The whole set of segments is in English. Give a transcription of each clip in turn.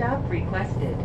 Stop requested.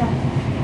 Obrigada.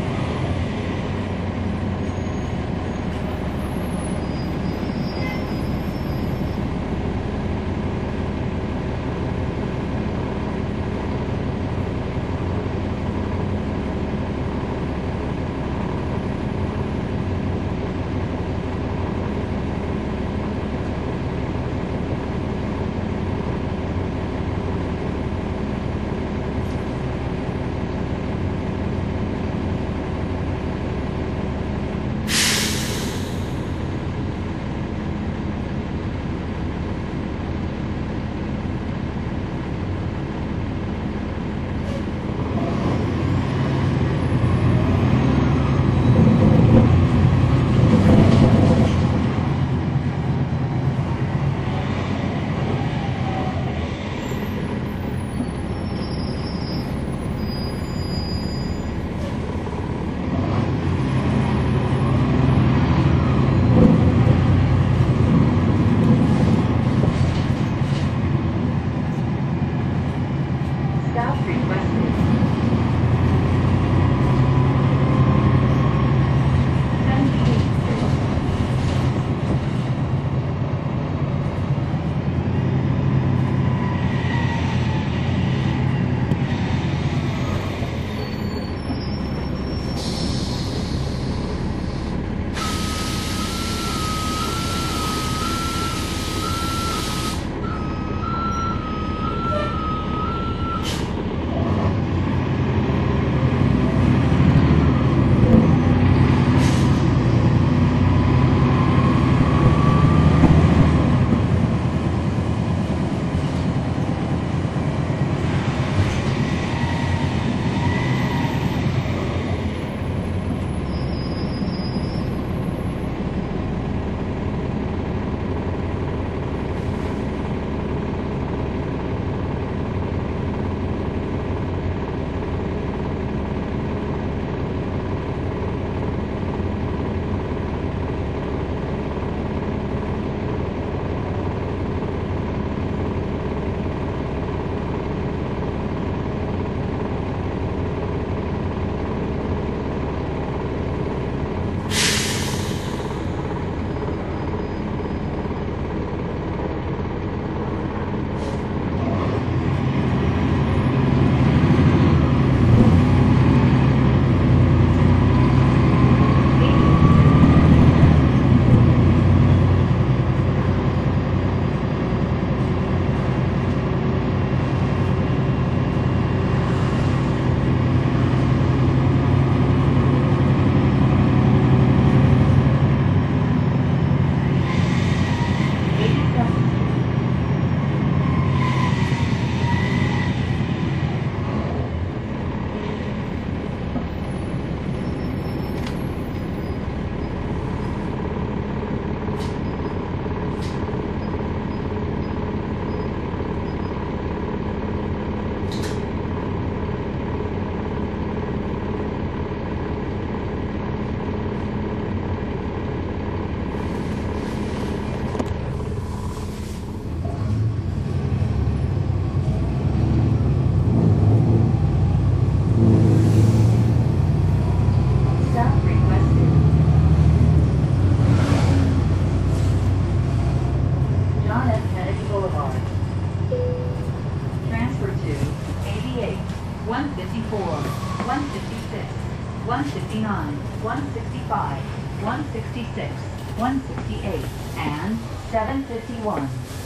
165, 166, 168, and 751.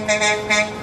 ない。